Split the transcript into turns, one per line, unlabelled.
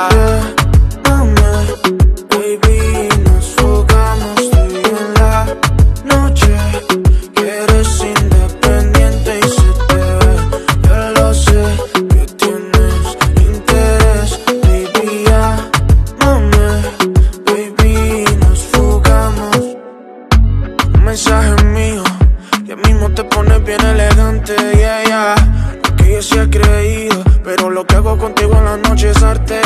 Mom, baby, nos jugamos. Estoy en la noche. Quieres independiente y se te ve. Ya lo sé, que tienes interés. Baby, ya, baby, nos fugamos. Un mensaje mío, ya mismo te pones bien elegante. Ya, ya, lo que yo sé es creíble. Pero lo que hago contigo en la noche es arte.